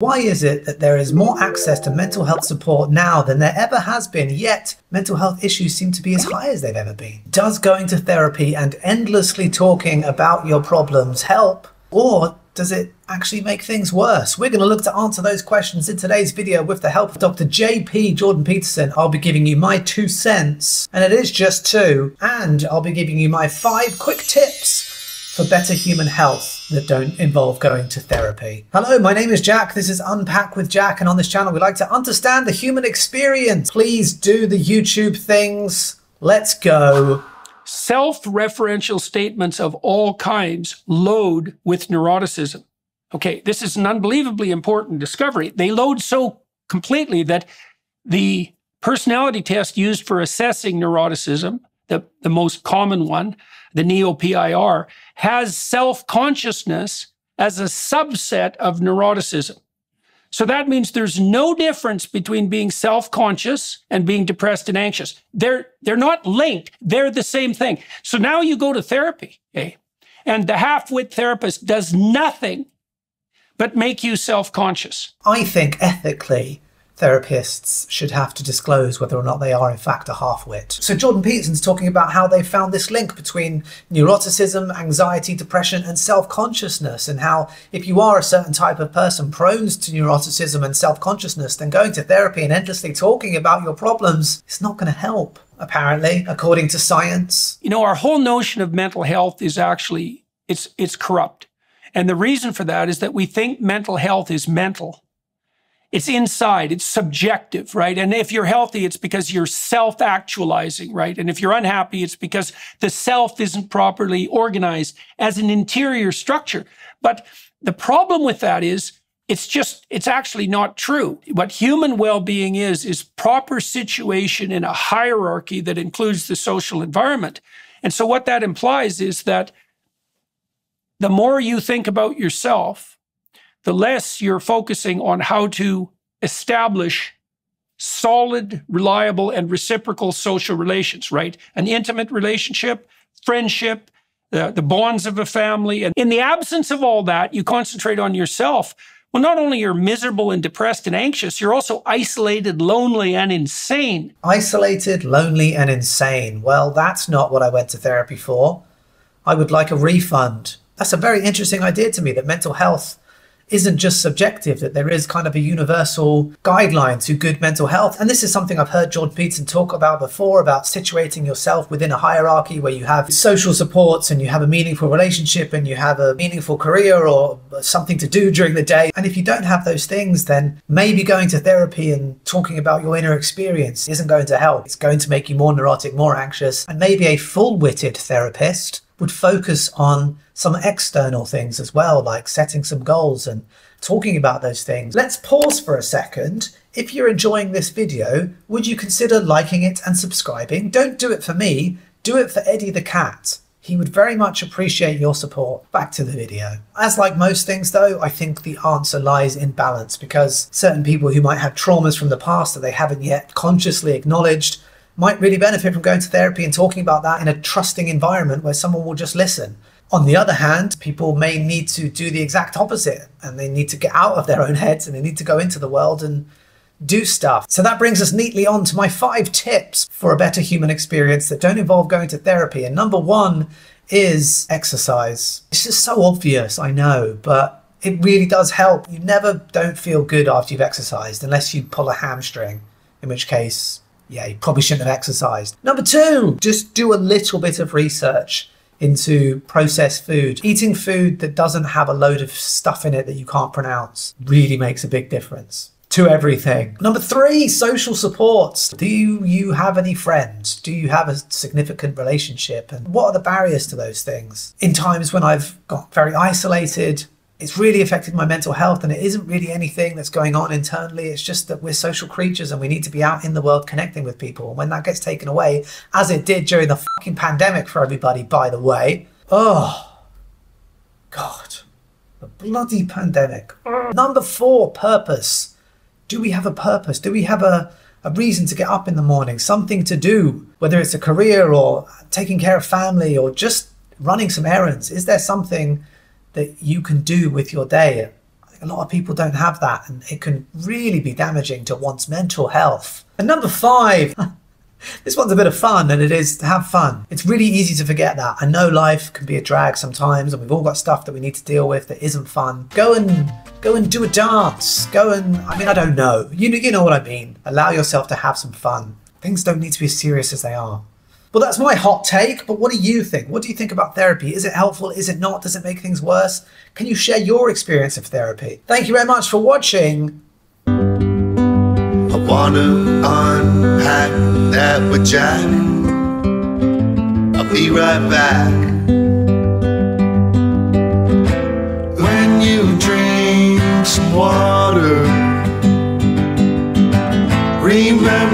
Why is it that there is more access to mental health support now than there ever has been, yet mental health issues seem to be as high as they've ever been? Does going to therapy and endlessly talking about your problems help, or does it actually make things worse? We're going to look to answer those questions in today's video with the help of Dr. JP Jordan Peterson. I'll be giving you my two cents, and it is just two, and I'll be giving you my five quick tips for better human health that don't involve going to therapy. Hello, my name is Jack. This is Unpack with Jack, and on this channel, we like to understand the human experience. Please do the YouTube things. Let's go. Self referential statements of all kinds load with neuroticism. Okay, this is an unbelievably important discovery. They load so completely that the personality test used for assessing neuroticism, the, the most common one, the NEO-PIR, has self-consciousness as a subset of neuroticism. So that means there's no difference between being self-conscious and being depressed and anxious. They're, they're not linked. They're the same thing. So now you go to therapy, okay? And the half-wit therapist does nothing but make you self-conscious. I think ethically, therapists should have to disclose whether or not they are in fact a half-wit. So Jordan Peterson's talking about how they found this link between neuroticism, anxiety, depression and self-consciousness and how if you are a certain type of person prone to neuroticism and self-consciousness then going to therapy and endlessly talking about your problems is not going to help apparently according to science. You know our whole notion of mental health is actually it's it's corrupt. And the reason for that is that we think mental health is mental it's inside, it's subjective, right? And if you're healthy, it's because you're self actualizing, right? And if you're unhappy, it's because the self isn't properly organized as an interior structure. But the problem with that is it's just, it's actually not true. What human well being is, is proper situation in a hierarchy that includes the social environment. And so what that implies is that the more you think about yourself, the less you're focusing on how to establish solid, reliable, and reciprocal social relations, right? An intimate relationship, friendship, the, the bonds of a family. And in the absence of all that, you concentrate on yourself. Well, not only you're miserable and depressed and anxious, you're also isolated, lonely, and insane. Isolated, lonely, and insane. Well, that's not what I went to therapy for. I would like a refund. That's a very interesting idea to me that mental health isn't just subjective, that there is kind of a universal guideline to good mental health. And this is something I've heard Jordan Peterson talk about before about situating yourself within a hierarchy where you have social supports and you have a meaningful relationship and you have a meaningful career or something to do during the day. And if you don't have those things, then maybe going to therapy and talking about your inner experience isn't going to help. It's going to make you more neurotic, more anxious, and maybe a full witted therapist would focus on some external things as well, like setting some goals and talking about those things. Let's pause for a second. If you're enjoying this video, would you consider liking it and subscribing? Don't do it for me, do it for Eddie the cat. He would very much appreciate your support. Back to the video. As like most things though, I think the answer lies in balance because certain people who might have traumas from the past that they haven't yet consciously acknowledged might really benefit from going to therapy and talking about that in a trusting environment where someone will just listen. On the other hand, people may need to do the exact opposite and they need to get out of their own heads and they need to go into the world and do stuff. So that brings us neatly on to my five tips for a better human experience that don't involve going to therapy. And number one is exercise. This is so obvious, I know, but it really does help. You never don't feel good after you've exercised unless you pull a hamstring, in which case yeah, you probably shouldn't have exercised. Number two, just do a little bit of research into processed food. Eating food that doesn't have a load of stuff in it that you can't pronounce really makes a big difference to everything. Number three, social supports. Do you have any friends? Do you have a significant relationship? And what are the barriers to those things? In times when I've got very isolated, it's really affected my mental health and it isn't really anything that's going on internally. It's just that we're social creatures and we need to be out in the world connecting with people. And when that gets taken away as it did during the fucking pandemic for everybody by the way oh god the bloody pandemic. Number four purpose. Do we have a purpose? Do we have a a reason to get up in the morning? Something to do whether it's a career or taking care of family or just running some errands. Is there something that you can do with your day. A lot of people don't have that, and it can really be damaging to one's mental health. And number five, this one's a bit of fun, and it is to have fun. It's really easy to forget that. I know life can be a drag sometimes, and we've all got stuff that we need to deal with that isn't fun. Go and go and do a dance. Go and I mean I don't know. You know you know what I mean. Allow yourself to have some fun. Things don't need to be as serious as they are. Well, that's my hot take, but what do you think? What do you think about therapy? Is it helpful? Is it not? Does it make things worse? Can you share your experience of therapy? Thank you very much for watching. I want to unpack that with Jack. I'll be right back. When you drink some water, remember.